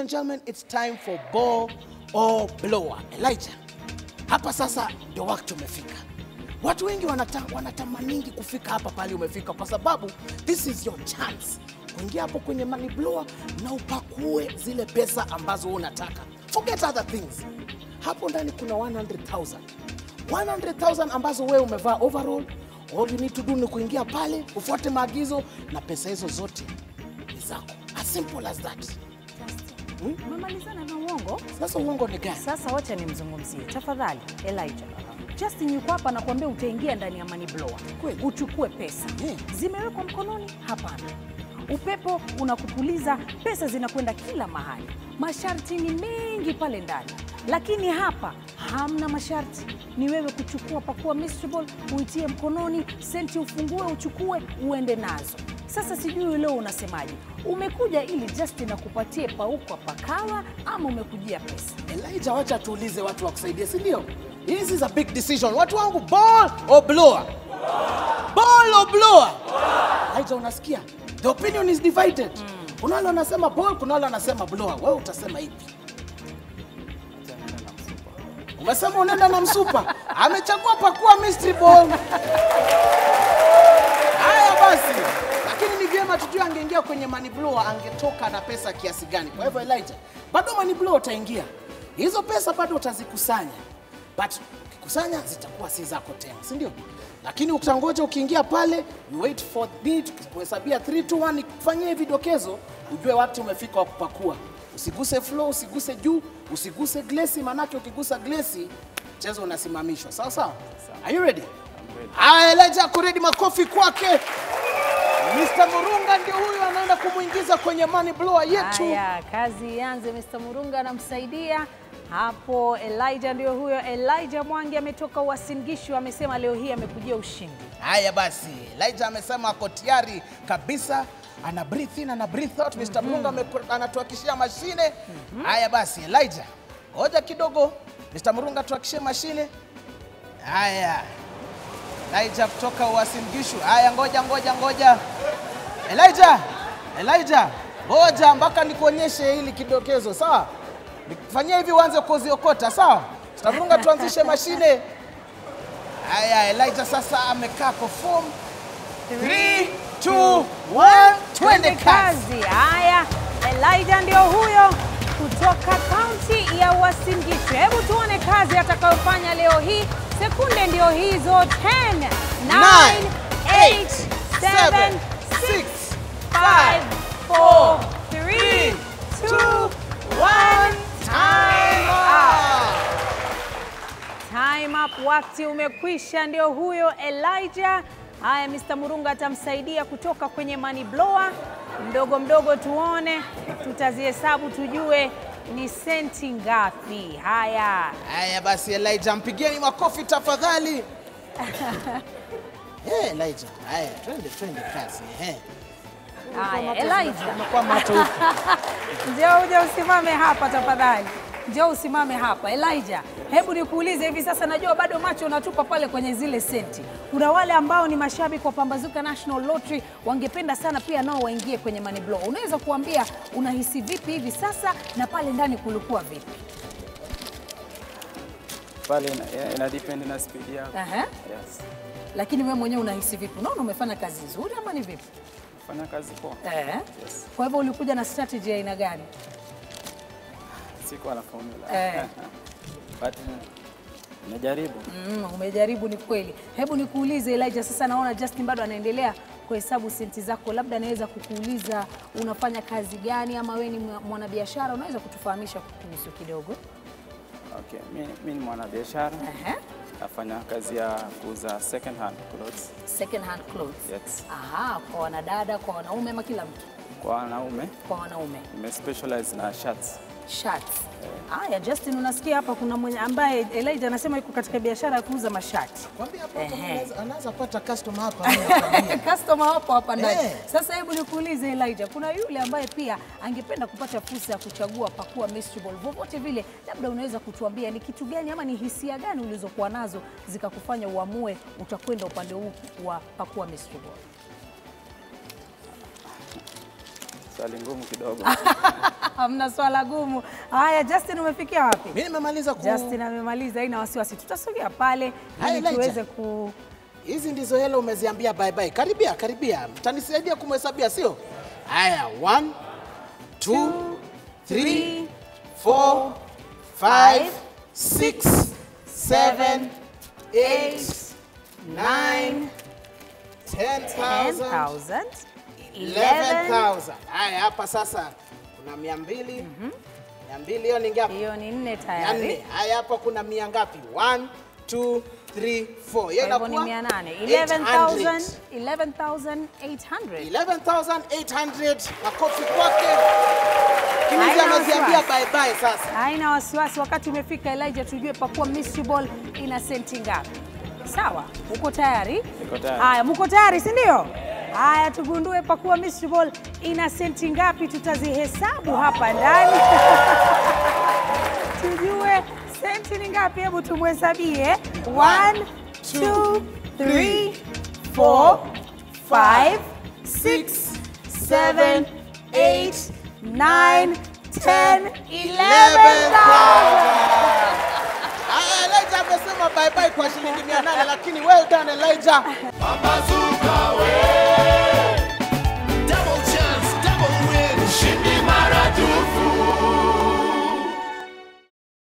and gentlemen, it's time for ball or blower. Elijah, hapa sasa ndio wakati umefika. Watu wengi wanata, wanatamaningi kufika hapa pale umefika, kwa sababu this is your chance kuingia hapo kwenye money blower na upakue zile pesa ambazo unataka. Forget other things. Hapo ndani kuna 100,000 100,000 ambazo wewe umevaa overall. All you need to do ni kuingia pale, ufuate maagizo na pesa hizo zote ni zako. As simple as that. Umemalizana na uongo? Sasa uongo ni gani? Sasa wacha nimzungumzie tafadhali, Elijah. Justin yuko hapa nakwambia, utaingia ndani ya money blower Kweli? uchukue pesa Yeah. zimewekwa mkononi? Hapana, upepo unakupuliza, pesa zinakwenda kila mahali. Masharti ni mengi pale ndani, lakini hapa hamna masharti. Ni wewe kuchukua, pakua mystery ball, uitie mkononi, senti ufungue, uchukue, uende nazo. Sasa sijui leo unasemaje, umekuja ili Justin akupatie paukwa pakawa ama umekujia pesa? Elijah, wacha tuulize watu wakusaidia, si ndio? This is a big decision. Watu wangu, ball or blower? Ball or blower? Elijah, unasikia? The opinion is divided. Kuna wale wanasema ball, kuna wale wanasema blower. Wewe utasema ipi? Umesema unaenda na msupa. Amechagua pakuwa mystery ball. Haya basi, ni tujue angeingia kwenye money blower angetoka na pesa kiasi gani. Kwa hivyo Elijah, bado money blower utaingia, hizo pesa bado utazikusanya, but ukikusanya zitakuwa si zako tena, si ndio? Lakini utangoja ukiingia pale, you wait for me kuhesabia 3 2 1 kufanyia vidokezo, ujue wapi umefika wa kupakua. Usiguse floor, usiguse juu, usiguse glesi, manake ukigusa glesi mchezo unasimamishwa. Sawa sawa? Are you ready? Elijah kuredi, makofi kwake. Mr. Murunga ndio huyu anaenda kumwingiza kwenye money blower yetu. Haya, kazi ianze. Mr. Murunga anamsaidia hapo. Elijah ndio huyo. Elijah Mwangi ametoka Uasingishu, amesema leo hii amekujia ushindi. Haya basi, Elijah amesema ako tayari kabisa, ana breathe in, ana breathe out. Mr. Murunga anatuhakishia mashine. Haya basi, Elijah, ngoja kidogo, Mr. Murunga tuhakishie mashine. Haya, Elijah kutoka Uasin Gishu. Haya, ngoja ngoja ngoja, Elijah, Elijah, ngoja mpaka nikuonyeshe hili kidokezo, sawa? Fanyia hivi uanze kuziokota, sawa? Murunga, tuanzishe mashine. Haya, Elijah sasa amekaa kwa form 3 2 1 twende kazi. kazi. Haya, Elijah ndio huyo kutoka kaunti ya Uasin Gishu. Hebu tuone kazi atakayofanya leo hii. Sekunde ndio hizo 10 9 8 7 6 5 4 3 2 1 Time up. Time up, wakati umekwisha. Ndio huyo Elijah. Haya, Mr. Murunga atamsaidia kutoka kwenye money blower mdogo mdogo, tuone tutazihesabu, tujue ni senti ngapi. Haya, Haya basi, Elijah, mpigieni makofi tafadhali. Hey, Elijah. Haya, twende twende kazi. Eh. Haya, njoo uje usimame hapa tafadhali, njoo usimame hapa. Elijah, hebu nikuulize hivi sasa, najua bado macho unatupa pale kwenye zile senti. Kuna wale ambao ni mashabiki wa Pambazuka National Lottery wangependa sana pia nao waingie kwenye money blow. Unaweza kuambia unahisi vipi hivi sasa na pale ndani kulikuwa vipi? pale ina, depend na speed yako. Aha. Yes. Lakini wewe mwenyewe unahisi vipi? Unaona umefanya kazi nzuri ama ni vipi? Fanya kazi poa. Eh. Yes. Kwa hivyo ulikuja na strategy ya aina gani? Sikuwa na formula. Eh. But Umejaribu. Mm, umejaribu ni kweli. Hebu nikuulize Elijah, sasa naona Justin bado anaendelea kuhesabu senti zako, labda naweza kukuuliza unafanya kazi gani, ama wewe ni mwanabiashara, unaweza kutufahamisha kuhusu kidogo? Okay. Mi, mi ni mwanabiashara. Aha. Nafanya kazi ya kuuza second hand clothes. Second hand clothes. Yes. Aha, kwa wanadada, kwa wanaume ama kila mtu? Kwa wanaume Kwa wanaume. nimespecialize na shirts. Shirts. Haya, Justin, unasikia hapa kuna mwenye ambaye Elijah anasema yuko katika biashara ya kuuza mashati. Kwambia hapo anaweza pata customer hapa. customer hapo hapa ndani. Eh. Sasa hebu nikuulize Elijah, kuna yule ambaye pia angependa kupata fursa ya kuchagua pakua mystery ball vovote vile, labda unaweza kutuambia ni kitu gani ama ni hisia gani ulizokuwa nazo zikakufanya uamue utakwenda upande huu wa pakua mystery ball? Swali ngumu kidogo. Hamna swala gumu. Haya, Justin umefikia wapi? Mimi nimemaliza ku Justin amemaliza, ina wasiwasi, tutasogea pale ili tuweze ku Hizi ndizo hela umeziambia bye bye. Karibia, karibia. Mtanisaidia kumhesabia sio? Haya, 1 2 3 4 5 6 7 8 9 10,000 10,000 11 11,000. Haya, hapa sasa kuna mia mbili mia mbili hiyo ni ngapi? hiyo ni nne tayari. nne. Haya, hapa kuna mia ngapi? 1 2 3 4. Hiyo Kwa hivyo ni 800. 800. 11,000 11,800. 11,800 makofi kwake. Haina wasiwasi. bye bye sasa. Haina wasiwasi, wakati umefika Elijah, tujue pakua Miss ball ina senti ngapi? Sawa, uko tayari. Haya, mko tayari, si ndio? Haya, tugundue pakuwa mystery ball ina senti ngapi, tutazihesabu hapa ndani tujue senti ni ngapi. Hebu tumhesabie: 1 2 3 4 5 6 7 8 9 10 11,000 Haya, Elijah amesema bye bye kwa shilingi 800 lakini well done Elijah. Pambazuka we